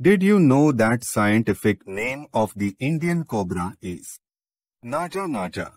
Did you know that scientific name of the Indian cobra is Naja naja?